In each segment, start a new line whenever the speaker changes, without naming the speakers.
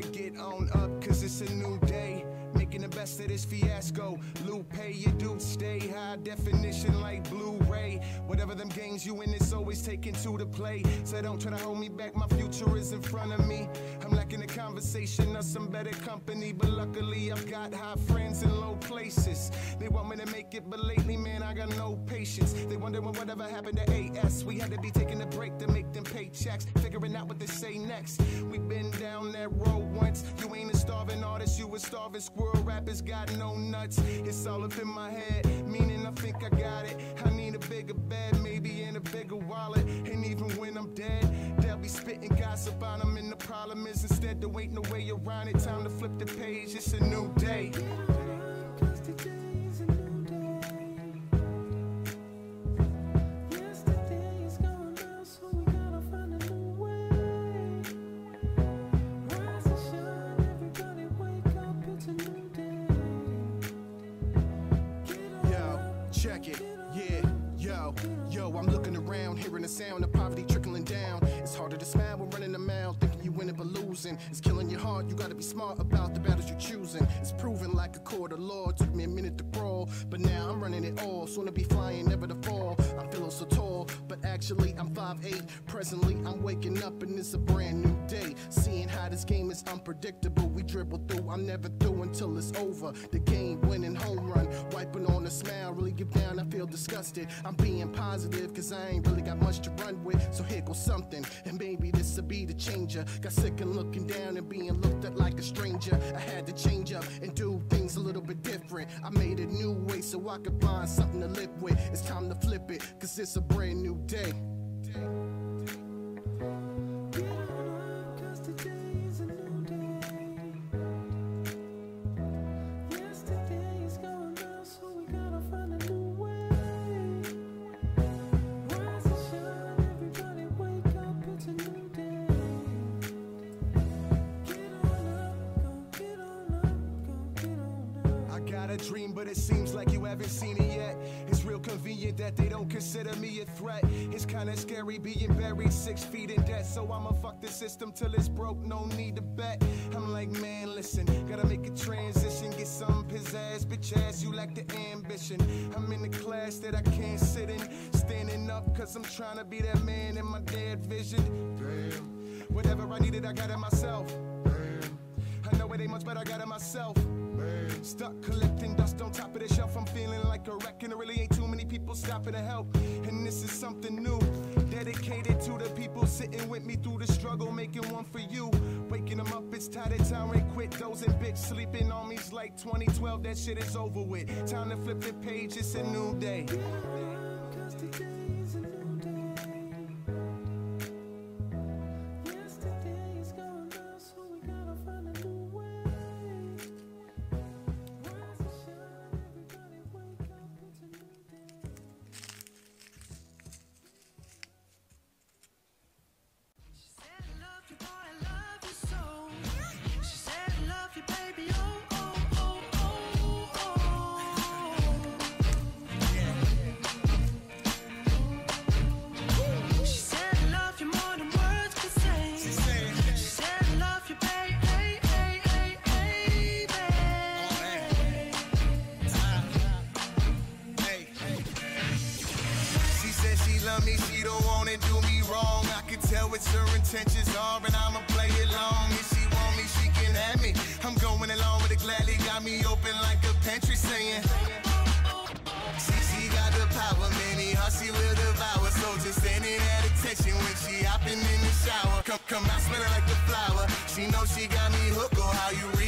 get on up, cause it's a new day. Making the best of this fiasco. Lupe, you do stay high definition like Blu-ray. Whatever them games you in, it's always taken to play. So don't try to hold me back, my future is in front of me. I'm lacking a conversation of some better company, but luckily I've got high friends in low places. They want me to make it, but lately, man, I got no patience. They wonder when whatever happened to AS. We had to be taking a break to make them paychecks, figuring out what to say next. We've been down that road once. You ain't a starving artist, you a starving squirrel. Rappers got no nuts. It's all up in my head, meaning I think I got it. I need a bigger bed, maybe in a bigger wallet. And even when I'm dead, they'll be spitting gossip on them. And the problem is instead there ain't no way around it. Time to flip the page, it's a new day. Check it. Yeah, yo, yo, I'm looking around, hearing the sound of poverty trickling down. It's harder to smile when running a mile, thinking you winning but losing. It's killing your heart, you gotta be smart about the battles you're choosing. It's proven like a cord of law, took me a minute to crawl, but now I'm running it all. Soon to be flying, never to fall. Actually I'm 5'8. Presently, I'm waking up and it's a brand new day. Seeing how this game is unpredictable, we dribble through, I'm never through until it's over. The game winning home run, wiping on a smile, really get down, I feel disgusted. I'm being positive, cause I ain't really got much to run with. So here goes something, and maybe this'll be the changer. Got sick of looking down and being looked at like a stranger. I had to change up and do things a little bit different. I made a new way so I could find something to live with. It's time to flip it, cause it's a brand new day.
Get
got a dream, but it seems like you haven't seen it yet. It's real convenient that they don't consider me a threat. It's kinda scary being buried six feet in debt. So I'ma fuck the system till it's broke, no need to bet. I'm like, man, listen, gotta make a transition, get some pizzazz, bitch ass, you lack the ambition. I'm in the class that I can't sit in, standing up, cause I'm trying to be that man in my dead vision. Damn. Whatever I needed, I got it myself. Damn. I know it ain't much, but I got it myself. Stuck collecting dust on top of the shelf. I'm feeling like a wreck, and there really ain't too many people stopping to help. And this is something new, dedicated to the people sitting with me through the struggle, making one for you. Waking them up, it's tired of town, ain't quit. Dozing bitch, sleeping on me's like 2012. That shit is over with. Time to flip the page, it's a new day. Me, she don't wanna do me wrong. I can tell what her intentions are, and I'ma play along. If she want me, she can have me. I'm going along with it gladly. Got me open like a pantry saying. She, she got the power, many she will devour. So just standing at attention when she hopping in the shower. Come, come out smelling like a flower. She know she got me hooked, or how you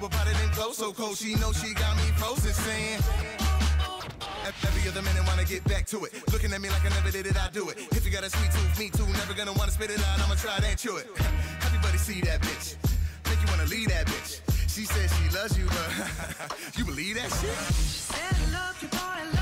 you up out of them so cold. She know she got me frozen, saying. Every other minute wanna get back to it. Looking at me like I never did it, I do it. If you got a sweet tooth, me too. Never gonna wanna spit it out, I'ma try and chew it. Everybody see that bitch. Make you wanna leave that bitch. She said she loves you, but you believe that shit?
She said I love you, boy,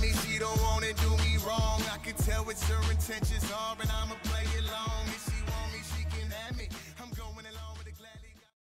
me she
don't wanna do me wrong. I can tell what your intentions are, and I'ma play it long. If she want me, she can have me. I'm going along.